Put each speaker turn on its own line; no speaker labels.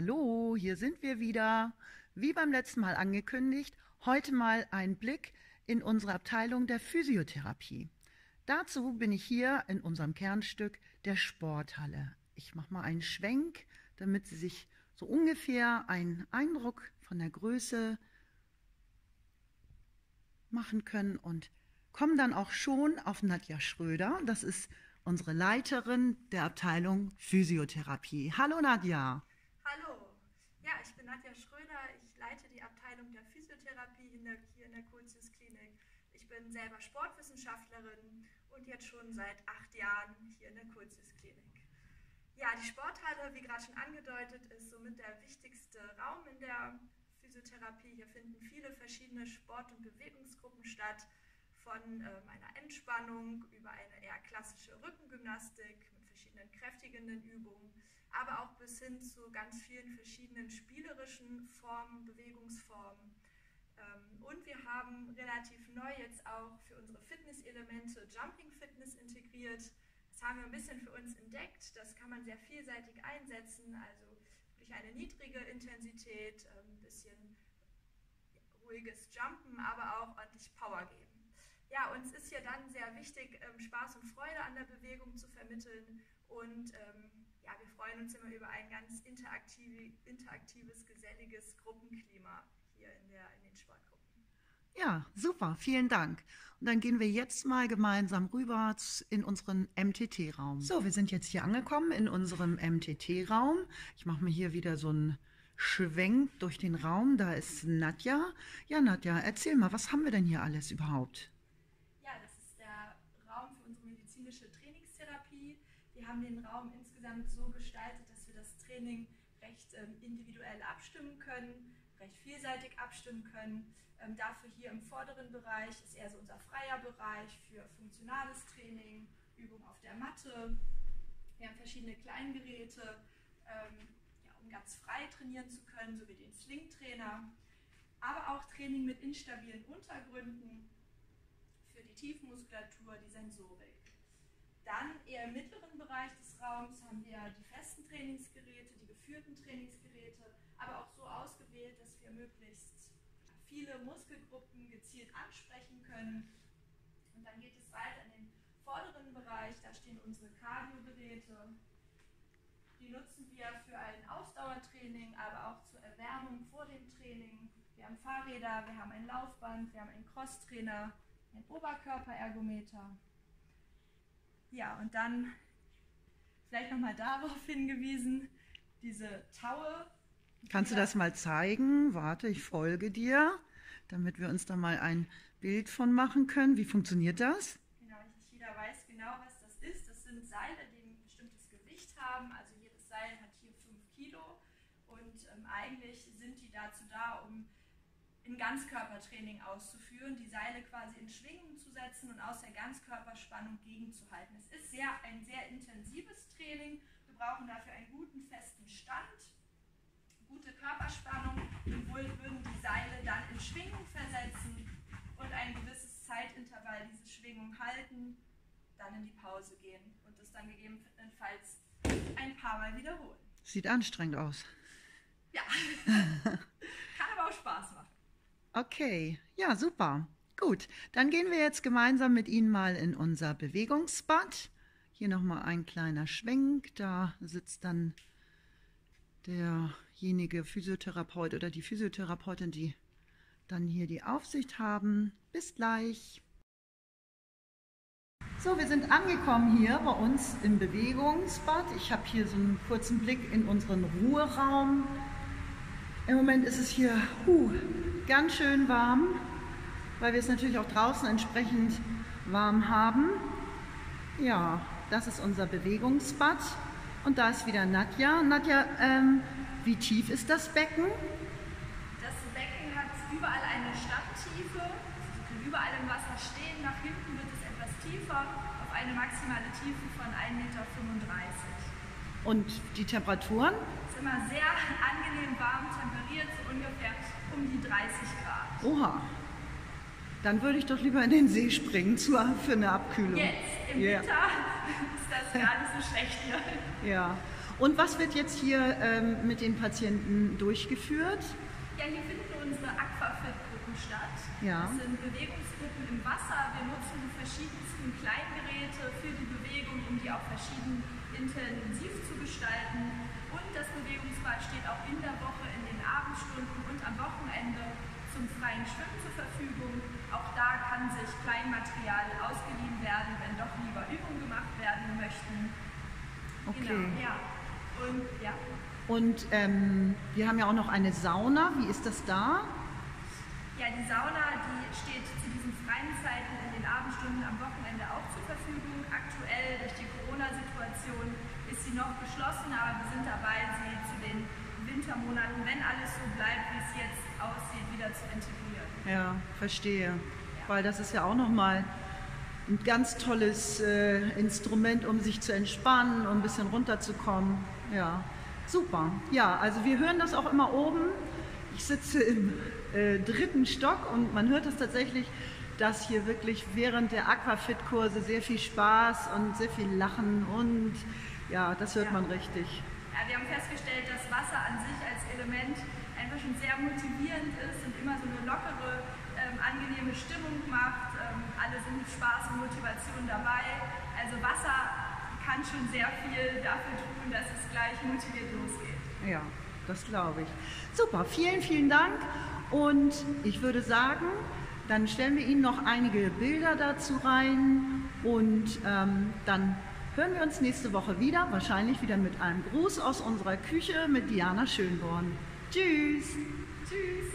Hallo, hier sind wir wieder. Wie beim letzten Mal angekündigt, heute mal ein Blick in unsere Abteilung der Physiotherapie. Dazu bin ich hier in unserem Kernstück der Sporthalle. Ich mache mal einen Schwenk, damit Sie sich so ungefähr einen Eindruck von der Größe machen können und kommen dann auch schon auf Nadja Schröder. Das ist unsere Leiterin der Abteilung Physiotherapie. Hallo Nadja.
Hallo. Ja, ich bin Nadja Schröder. Ich leite die Abteilung der Physiotherapie in der, hier in der Kulzius Klinik. Ich bin selber Sportwissenschaftlerin und jetzt schon seit acht Jahren hier in der Kulzius Klinik. Ja, die Sporthalle, wie gerade schon angedeutet, ist somit der wichtigste Raum in der Physiotherapie. Hier finden viele verschiedene Sport- und Bewegungsgruppen statt, von ähm, einer Entspannung über eine eher klassische Rückengymnastik mit verschiedenen kräftigenden Übungen, aber auch bis hin zu ganz vielen verschiedenen spielerischen Formen, Bewegungsformen. Ähm, und wir haben relativ neu jetzt auch für unsere Fitnesselemente Jumping Fitness integriert. Das haben wir ein bisschen für uns entdeckt. Das kann man sehr vielseitig einsetzen, also durch eine niedrige Intensität, ein ähm, bisschen ruhiges Jumpen, aber auch ordentlich Power geben. Ja, uns ist hier dann sehr wichtig, ähm, Spaß und Freude an der Bewegung zu vermitteln und freuen uns immer über ein ganz interaktiv, interaktives, geselliges Gruppenklima hier in, der, in den Sportgruppen.
Ja, super, vielen Dank. Und dann gehen wir jetzt mal gemeinsam rüber in unseren MTT-Raum. So, wir sind jetzt hier angekommen in unserem MTT-Raum. Ich mache mir hier wieder so einen Schwenk durch den Raum. Da ist Nadja. Ja, Nadja, erzähl mal, was haben wir denn hier alles überhaupt?
Ja, das ist der Raum für unsere medizinische Trainingstherapie. Wir haben den Raum insgesamt so gestaltet, dass wir das Training recht ähm, individuell abstimmen können, recht vielseitig abstimmen können. Ähm, dafür hier im vorderen Bereich ist eher so unser freier Bereich für funktionales Training, Übung auf der Matte. Wir haben verschiedene Kleingeräte, ähm, ja, um ganz frei trainieren zu können, so wie den Sling-Trainer. Aber auch Training mit instabilen Untergründen für die Tiefmuskulatur, die Sensorik. Dann eher im mittleren Bereich des Raums haben wir die festen Trainingsgeräte, die geführten Trainingsgeräte, aber auch so ausgewählt, dass wir möglichst viele Muskelgruppen gezielt ansprechen können. Und dann geht es weiter in den vorderen Bereich, da stehen unsere Cardio-Geräte. Die nutzen wir für ein Ausdauertraining, aber auch zur Erwärmung vor dem Training. Wir haben Fahrräder, wir haben ein Laufband, wir haben einen Crosstrainer, ein Oberkörperergometer. Ja, und dann vielleicht nochmal darauf hingewiesen, diese Taue,
Kannst du das mal zeigen? Warte, ich folge dir, damit wir uns da mal ein Bild von machen können. Wie funktioniert das?
Genau, nicht jeder weiß genau, was das ist. Das sind Seile, die ein bestimmtes Gewicht haben. Also jedes Seil hat hier 5 Kilo. Und ähm, eigentlich sind die dazu da, um ein Ganzkörpertraining auszuführen, die Seile quasi in Schwingung zu setzen und aus der Ganzkörperspannung gegenzuhalten. Es ist sehr, ein sehr intensives Training. Wir brauchen dafür einen guten festen Stand gute Körperspannung und würden die Seile dann in Schwingung versetzen und ein gewisses Zeitintervall diese Schwingung halten, dann in die Pause gehen und das dann gegebenenfalls ein paar Mal wiederholen.
Sieht anstrengend aus.
Ja, kann aber auch Spaß machen.
Okay, ja, super. Gut, dann gehen wir jetzt gemeinsam mit Ihnen mal in unser Bewegungsbad. Hier nochmal ein kleiner Schwenk. Da sitzt dann derjenige Physiotherapeut oder die Physiotherapeutin, die dann hier die Aufsicht haben. Bis gleich. So, wir sind angekommen hier bei uns im Bewegungsbad. Ich habe hier so einen kurzen Blick in unseren Ruheraum. Im Moment ist es hier huh, ganz schön warm, weil wir es natürlich auch draußen entsprechend warm haben. Ja, das ist unser Bewegungsbad. Und da ist wieder Nadja. Nadja, ähm, wie tief ist das Becken?
Das Becken hat überall eine Stammtiefe. Sie können überall im Wasser stehen. Nach hinten wird es etwas tiefer, auf eine maximale Tiefe von 1,35 Meter.
Und die Temperaturen?
Ist immer sehr angenehm warm temperiert, so ungefähr um die 30 Grad.
Oha. Dann würde ich doch lieber in den See springen für eine Abkühlung.
Jetzt, im yeah. Winter, ist das gar nicht so schlecht hier.
Ja. Und was wird jetzt hier ähm, mit den Patienten durchgeführt?
Ja, hier finden unsere Aquafit-Gruppen statt.
Ja.
Das sind Bewegungsgruppen im Wasser. Wir nutzen die verschiedensten Kleingeräte für die Bewegung, um die auch verschieden intensiv zu gestalten. Und das Bewegungsbad steht auch in der Woche in den Abendstunden und am Wochenende zum freien Schwimmen zur Verfügung. Auch da kann sich Kleinmaterial ausgeliehen werden, wenn doch lieber Übungen gemacht werden möchten.
Okay.
Genau, ja. Und ja.
Und ähm, wir haben ja auch noch eine Sauna. Wie ist das da?
Ja, die Sauna, die steht zu diesen freien Zeiten in den Abendstunden am Wochenende Verfügung. Aktuell durch die Corona-Situation ist sie noch geschlossen, aber wir sind dabei, sie zu den Wintermonaten, wenn alles so bleibt, wie es jetzt aussieht, wieder zu integrieren.
Ja, verstehe. Weil das ist ja auch nochmal ein ganz tolles äh, Instrument, um sich zu entspannen, um ein bisschen runterzukommen. Ja, super. Ja, also wir hören das auch immer oben. Ich sitze im äh, dritten Stock und man hört es tatsächlich, dass hier wirklich während der Aquafit-Kurse sehr viel Spaß und sehr viel Lachen und ja, das hört
Ja.
man richtig.
Ja, wir haben festgestellt, dass Wasser an sich als Element einfach schon sehr motivierend ist und immer so eine lockere, ähm, angenehme Stimmung macht. Ähm, alle sind mit Spaß und Motivation dabei. Also Wasser kann schon sehr viel dafür tun, dass es gleich motiviert losgeht.
Ja, das glaube ich. Super, vielen, vielen Dank. Und ich würde sagen, dann stellen wir Ihnen noch einige Bilder dazu rein und ähm, dann hören wir uns nächste Woche wieder, wahrscheinlich wieder mit einem Gruß aus unserer Küche mit Diana Schönborn. Tschüss!
Tschüss!